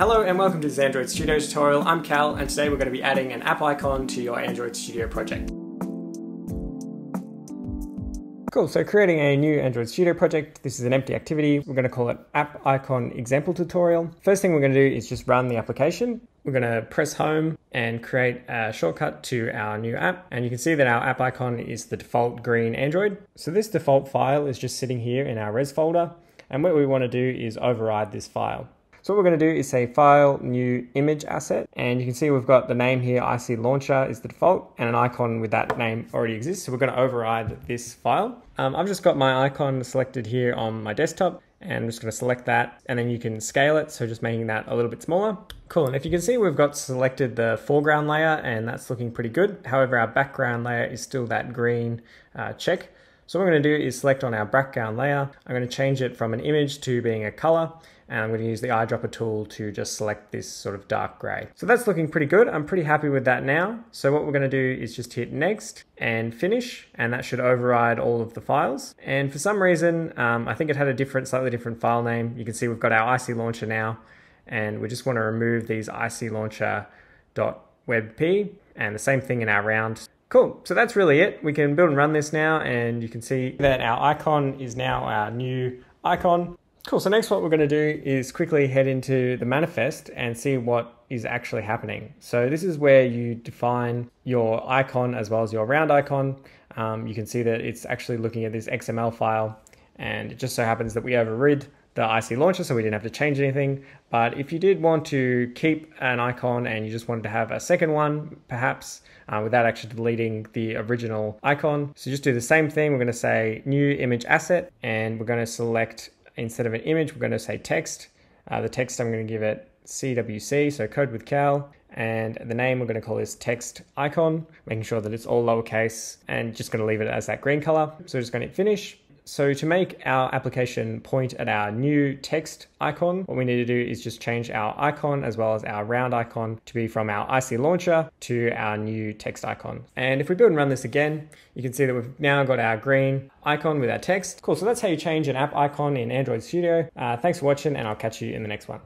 Hello and welcome to this Android Studio tutorial. I'm Cal and today we're going to be adding an app icon to your Android Studio project. Cool, so creating a new Android Studio project. This is an empty activity. We're going to call it app icon example tutorial. First thing we're going to do is just run the application. We're going to press home and create a shortcut to our new app. And you can see that our app icon is the default green Android. So this default file is just sitting here in our res folder. And what we want to do is override this file. So what we're going to do is say file, new image asset, and you can see we've got the name here, IC Launcher is the default, and an icon with that name already exists. So we're going to override this file. Um, I've just got my icon selected here on my desktop, and I'm just going to select that, and then you can scale it, so just making that a little bit smaller. Cool, and if you can see, we've got selected the foreground layer, and that's looking pretty good. However, our background layer is still that green uh, check. So what we're going to do is select on our background layer. I'm going to change it from an image to being a color and I'm going to use the eyedropper tool to just select this sort of dark gray. So that's looking pretty good. I'm pretty happy with that now. So what we're going to do is just hit next and finish and that should override all of the files. And for some reason, um, I think it had a different, slightly different file name. You can see we've got our IC launcher now and we just want to remove these IC launcher.webp and the same thing in our round. Cool, so that's really it. We can build and run this now and you can see that our icon is now our new icon. Cool, so next what we're gonna do is quickly head into the manifest and see what is actually happening. So this is where you define your icon as well as your round icon. Um, you can see that it's actually looking at this XML file and it just so happens that we overrid the IC launcher, so we didn't have to change anything. But if you did want to keep an icon and you just wanted to have a second one, perhaps uh, without actually deleting the original icon, so just do the same thing. We're going to say new image asset, and we're going to select instead of an image, we're going to say text. Uh, the text I'm going to give it CWC, so code with Cal, and the name we're going to call this text icon, making sure that it's all lowercase, and just going to leave it as that green color. So we're just going to hit finish. So to make our application point at our new text icon, what we need to do is just change our icon as well as our round icon to be from our IC launcher to our new text icon. And if we build and run this again, you can see that we've now got our green icon with our text. Cool, so that's how you change an app icon in Android Studio. Uh, thanks for watching and I'll catch you in the next one.